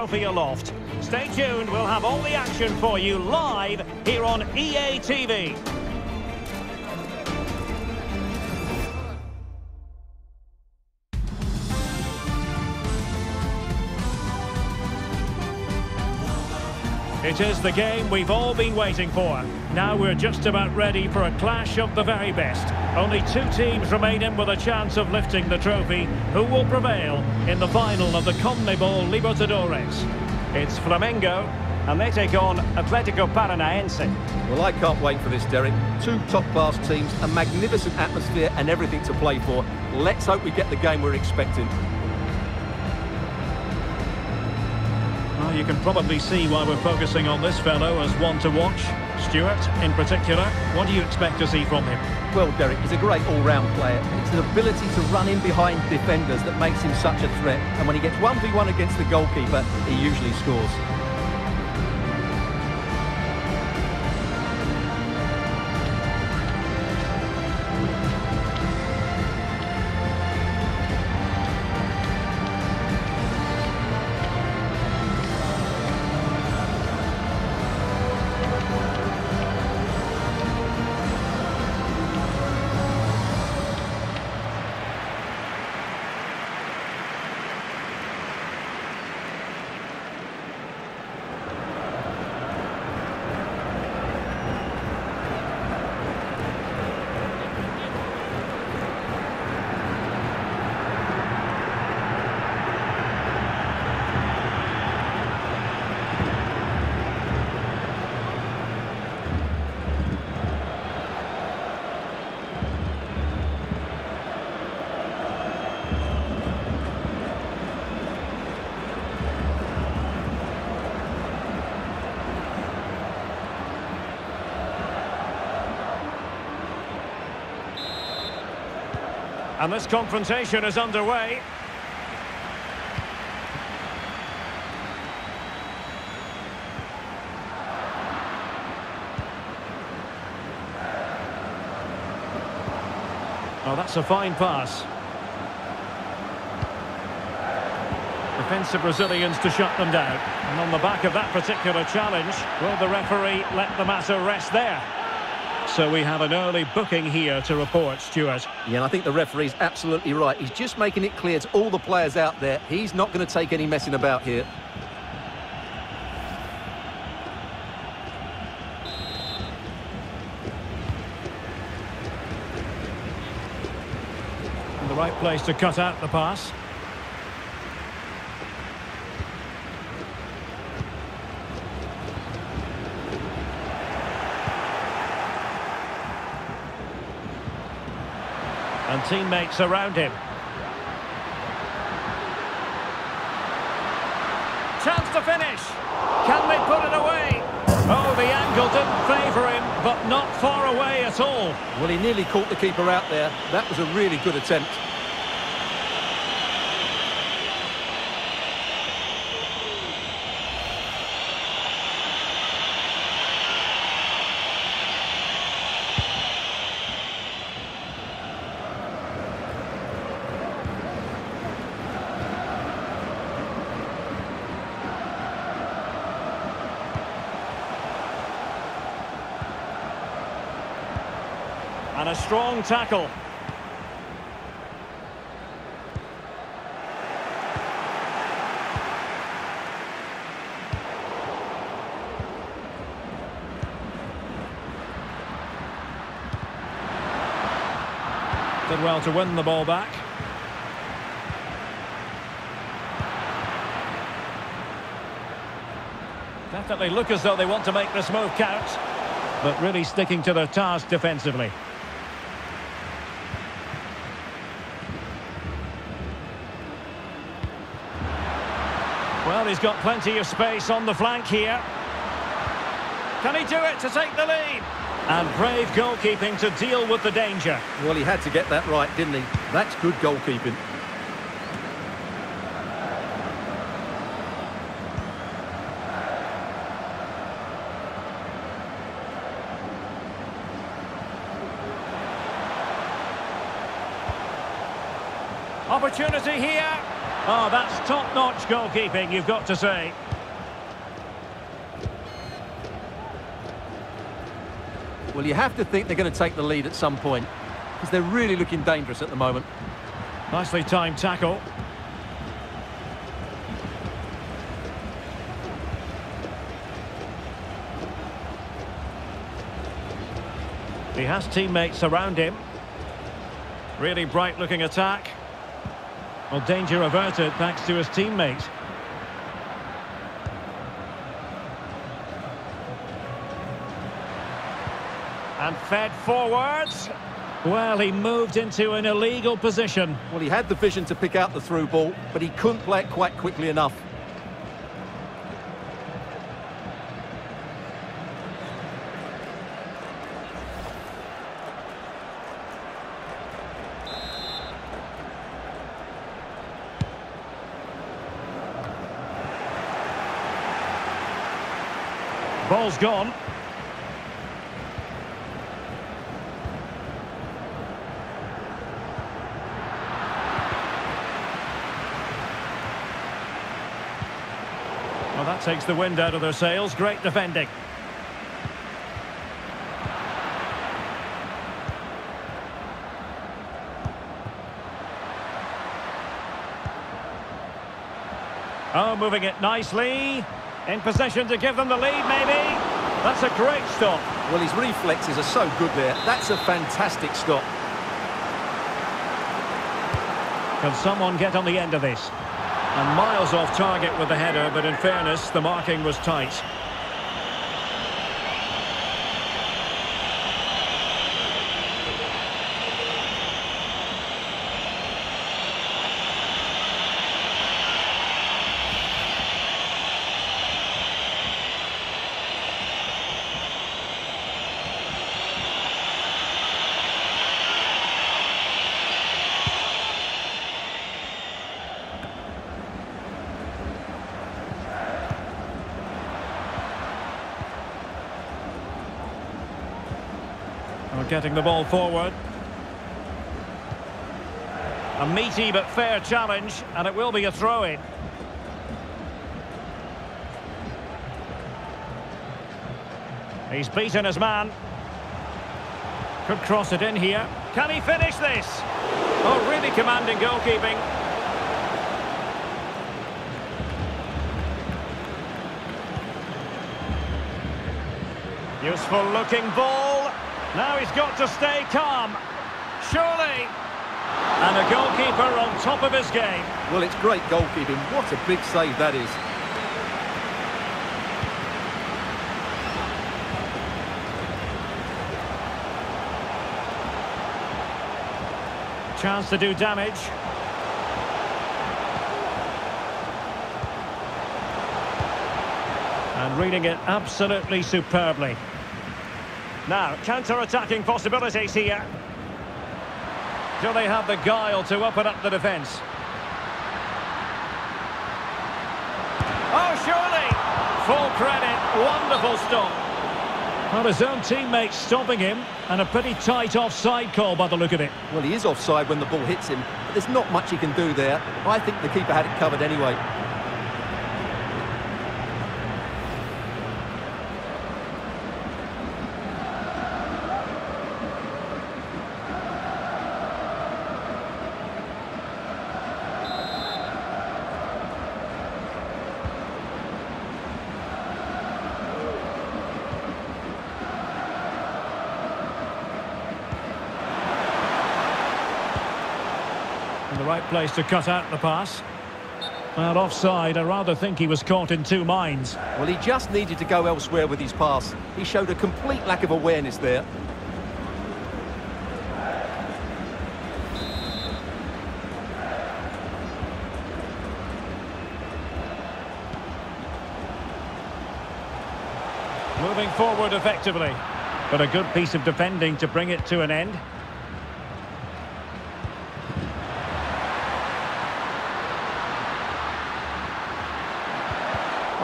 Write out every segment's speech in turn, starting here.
trophy aloft. Stay tuned, we'll have all the action for you live here on EA TV. It is the game we've all been waiting for. Now we're just about ready for a clash of the very best. Only two teams remaining with a chance of lifting the trophy. Who will prevail in the final of the CONMEBOL Libertadores? It's Flamengo, and they take on Athletico Paranaense. Well, I can't wait for this, Derek. Two top-class teams, a magnificent atmosphere and everything to play for. Let's hope we get the game we're expecting. Well, you can probably see why we're focusing on this fellow as one to watch. Stewart, in particular, what do you expect to see from him? Well, Derek, he's a great all-round player. It's an ability to run in behind defenders that makes him such a threat. And when he gets 1v1 against the goalkeeper, he usually scores. And this confrontation is underway. Oh, that's a fine pass. Defensive Brazilians to shut them down. And on the back of that particular challenge, will the referee let the matter rest there? So we have an early booking here to report, Stewart. Yeah, and I think the referee's absolutely right. He's just making it clear to all the players out there, he's not going to take any messing about here. the right place to cut out the pass. And teammates around him. Chance to finish. Can they put it away? Oh, the angle didn't favour him, but not far away at all. Well, he nearly caught the keeper out there. That was a really good attempt. And a strong tackle. Did well to win the ball back. Definitely look as though they want to make this move count. But really sticking to their task defensively. He's got plenty of space on the flank here. Can he do it to take the lead? And brave goalkeeping to deal with the danger. Well, he had to get that right, didn't he? That's good goalkeeping. Opportunity here. Oh, that's top-notch goalkeeping, you've got to say. Well, you have to think they're going to take the lead at some point because they're really looking dangerous at the moment. Nicely timed tackle. He has teammates around him. Really bright looking attack. Well, danger averted thanks to his teammates. And fed forwards. Well, he moved into an illegal position. Well, he had the vision to pick out the through ball, but he couldn't play it quite quickly enough. Ball's gone. Well, that takes the wind out of their sails. Great defending. Oh, moving it nicely. In possession to give them the lead, maybe. That's a great stop. Well, his reflexes are so good there. That's a fantastic stop. Can someone get on the end of this? And miles off target with the header, but in fairness, the marking was tight. Getting the ball forward. A meaty but fair challenge, and it will be a throw-in. He's beaten his man. Could cross it in here. Can he finish this? Oh, really commanding goalkeeping. Useful looking ball. Now he's got to stay calm. Surely. And a goalkeeper on top of his game. Well, it's great goalkeeping. What a big save that is. Chance to do damage. And reading it absolutely superbly. Now, counter-attacking possibilities here. Do they have the guile to open up the defence? Oh, surely! Full credit, wonderful stop. Well, his own teammates stopping him, and a pretty tight offside call by the look of it. Well, he is offside when the ball hits him, but there's not much he can do there. I think the keeper had it covered anyway. Place to cut out the pass. And offside, I rather think he was caught in two minds. Well, he just needed to go elsewhere with his pass. He showed a complete lack of awareness there. Moving forward effectively. But a good piece of defending to bring it to an end.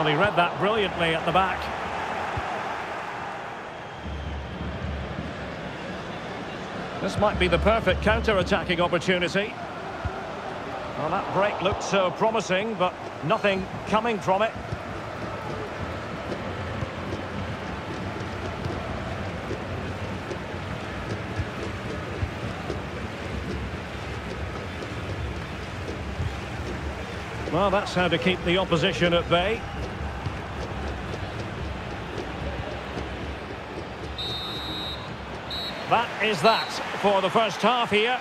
Well, he read that brilliantly at the back. This might be the perfect counter-attacking opportunity. Well, that break looked so promising, but nothing coming from it. Well, that's how to keep the opposition at bay. That is that for the first half here.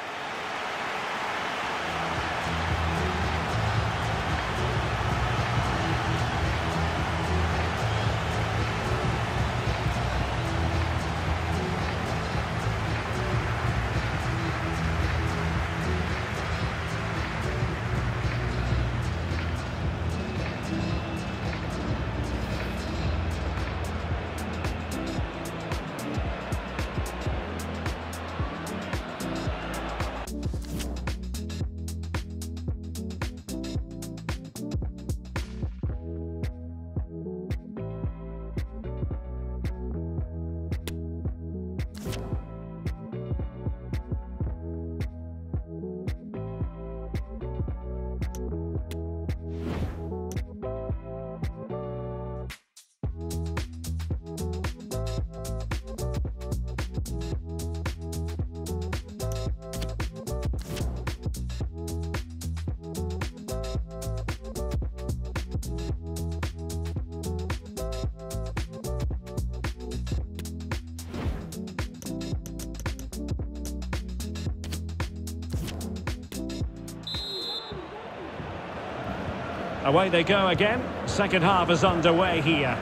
Away they go again. Second half is underway here.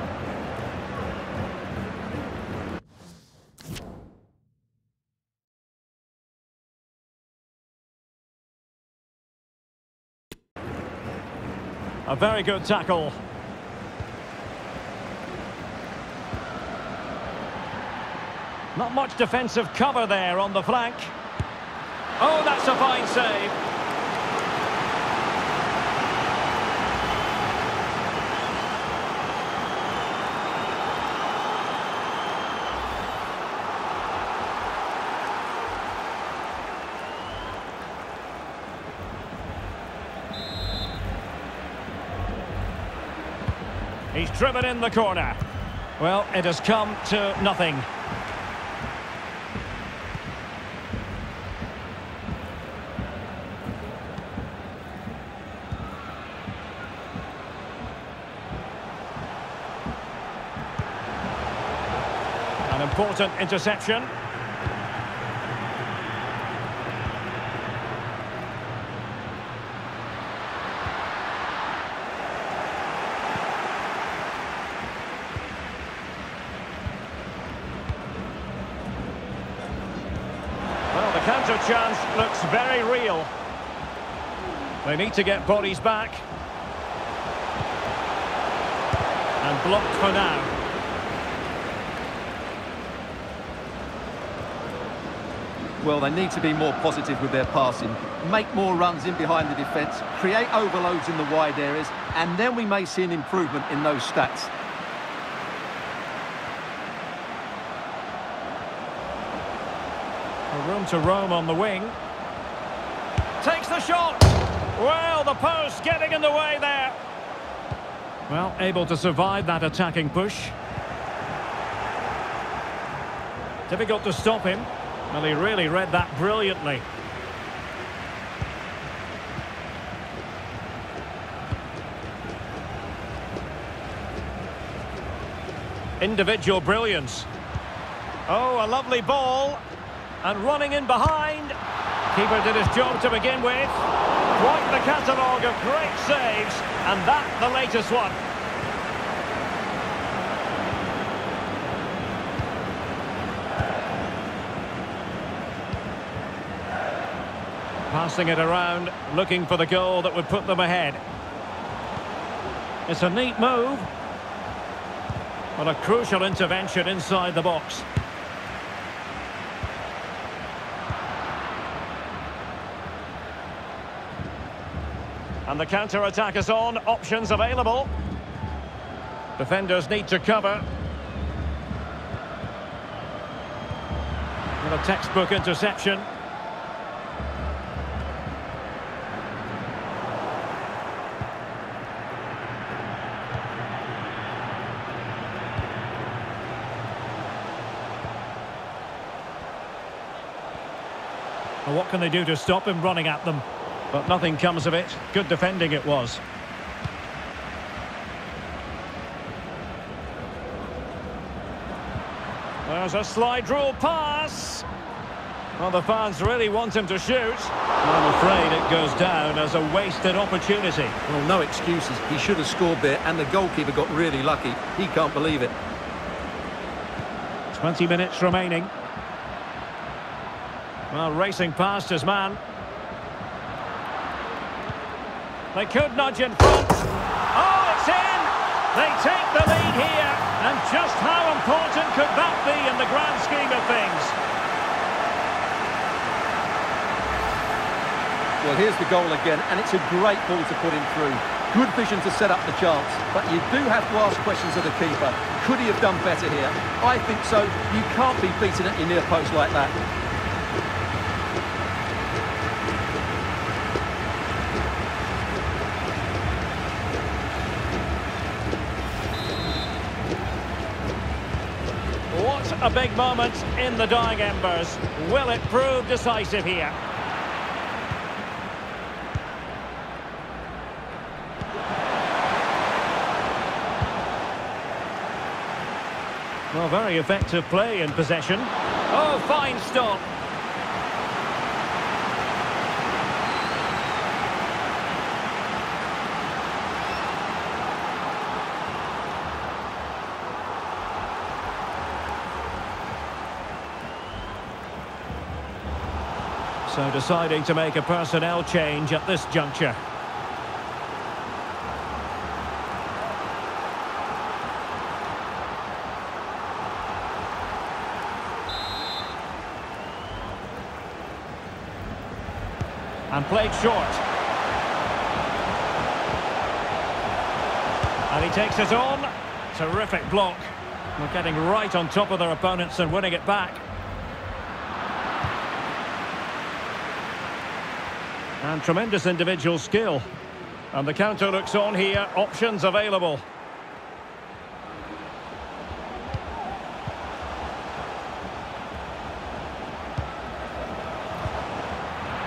A very good tackle. Not much defensive cover there on the flank. Oh, that's a fine save. Driven in the corner. Well, it has come to nothing. An important interception. Well, the counter chance looks very real. They need to get bodies back. And blocked for now. Well, they need to be more positive with their passing. Make more runs in behind the defence, create overloads in the wide areas, and then we may see an improvement in those stats. A room to roam on the wing. Takes the shot. Well, the post getting in the way there. Well, able to survive that attacking push. Difficult to stop him. Well, he really read that brilliantly. Individual brilliance. Oh, a lovely ball. And running in behind. Keeper did his job to begin with. Quite the catalogue of great saves. And that the latest one. Passing it around, looking for the goal that would put them ahead. It's a neat move. But a crucial intervention inside the box. And the counter-attack is on, options available. Defenders need to cover. A textbook interception. What can they do to stop him running at them? But nothing comes of it. Good defending it was. There's a slide rule pass. Well, the fans really want him to shoot. I'm afraid it goes down as a wasted opportunity. Well, no excuses. He should have scored there, and the goalkeeper got really lucky. He can't believe it. 20 minutes remaining. Well, racing past his man. They could nudge in front. Oh, it's in! They take the lead here. And just how important could that be in the grand scheme of things? Well, here's the goal again, and it's a great ball to put him through. Good vision to set up the chance, but you do have to ask questions of the keeper. Could he have done better here? I think so. You can't be beaten at your near post like that. A big moment in the dying embers. Will it prove decisive here? Well, very effective play in possession. Oh, fine stop. So deciding to make a personnel change at this juncture. And played short. And he takes it on. Terrific block. We're getting right on top of their opponents and winning it back. And tremendous individual skill. And the counter looks on here. Options available.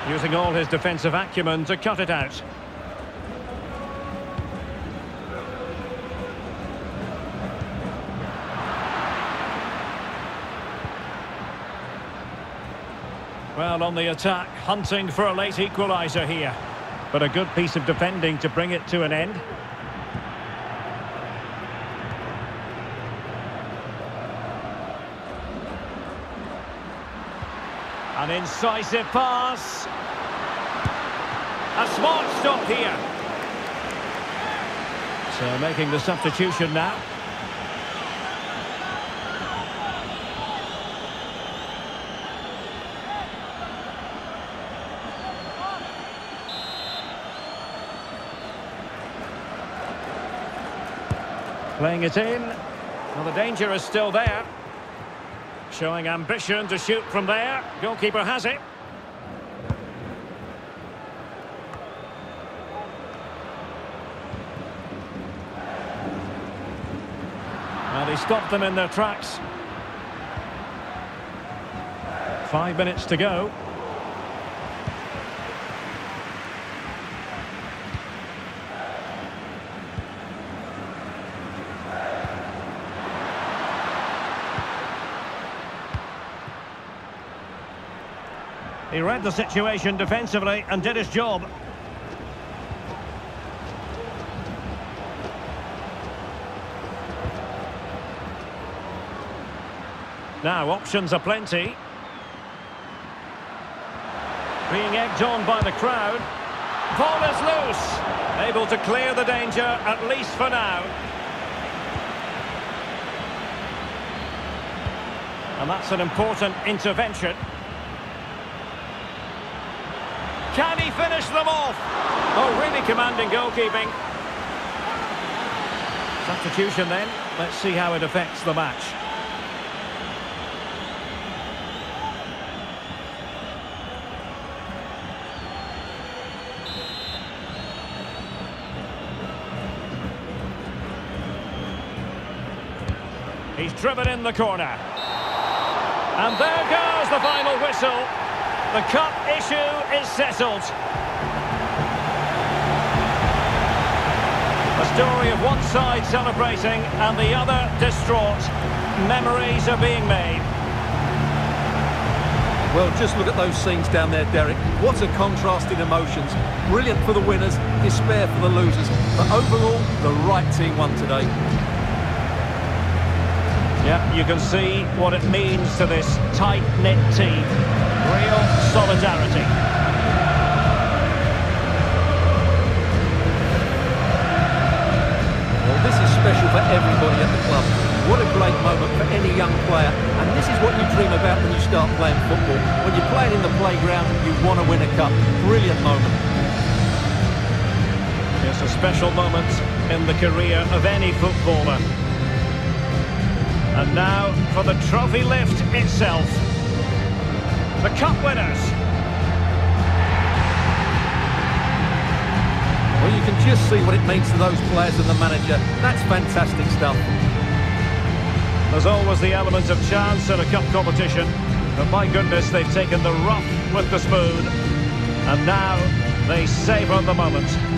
Using all his defensive acumen to cut it out. Well, on the attack, hunting for a late equaliser here. But a good piece of defending to bring it to an end. An incisive pass. A smart stop here. So making the substitution now. Playing it in. Well, the danger is still there. Showing ambition to shoot from there. Goalkeeper has it. Well, he stopped them in their tracks. Five minutes to go. He read the situation defensively and did his job. Now, options are plenty. Being egged on by the crowd. Ball is loose. Able to clear the danger, at least for now. And that's an important intervention. Can he finish them off? Oh, really commanding goalkeeping. Substitution then. Let's see how it affects the match. He's driven in the corner. And there goes the final whistle. The cup issue is settled. A story of one side celebrating and the other distraught. Memories are being made. Well, just look at those scenes down there, Derek. What a contrast in emotions. Brilliant for the winners, despair for the losers. But overall, the right team won today. Yeah, you can see what it means to this tight-knit team. Real solidarity. Well, this is special for everybody at the club. What a great moment for any young player. And this is what you dream about when you start playing football. When you're playing in the playground, you want to win a cup. Brilliant moment. It's a special moment in the career of any footballer. And now for the trophy lift itself. The cup winners. Well, you can just see what it means to those players and the manager. That's fantastic stuff. There's always the element of chance in a cup competition. But my goodness, they've taken the rough with the spoon. And now they savour the moment.